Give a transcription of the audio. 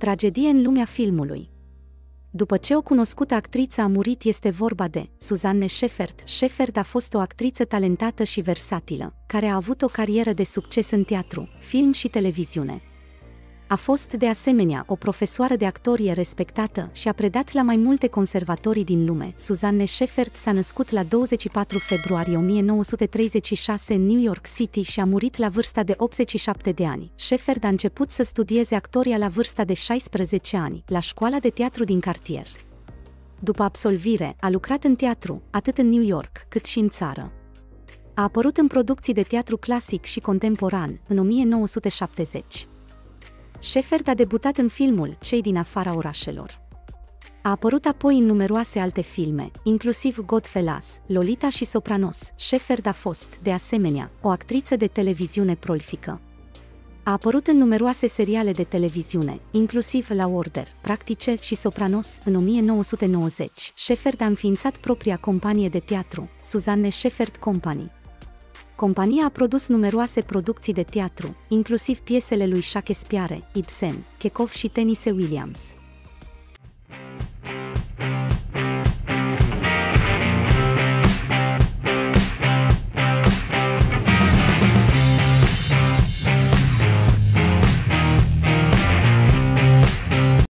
Tragedie în lumea filmului. După ce o cunoscută actriță a murit este vorba de Suzanne Sheffert. Sheffert a fost o actriță talentată și versatilă, care a avut o carieră de succes în teatru, film și televiziune. A fost, de asemenea, o profesoară de actorie respectată și a predat la mai multe conservatorii din lume. Suzanne Sheffert s-a născut la 24 februarie 1936 în New York City și a murit la vârsta de 87 de ani. Sheffert a început să studieze actoria la vârsta de 16 ani, la școala de teatru din cartier. După absolvire, a lucrat în teatru, atât în New York, cât și în țară. A apărut în producții de teatru clasic și contemporan, în 1970. Sheffert a debutat în filmul Cei din afara orașelor. A apărut apoi în numeroase alte filme, inclusiv Godfellas, Lolita și Sopranos. Sheffert a fost, de asemenea, o actriță de televiziune prolifică. A apărut în numeroase seriale de televiziune, inclusiv La Order, Practice și Sopranos în 1990. Sheffert a înființat propria companie de teatru, Suzanne Sheffert Company, Compania a produs numeroase producții de teatru, inclusiv piesele lui Shakespeare, Ibsen, Chekhov și Tennessee Williams.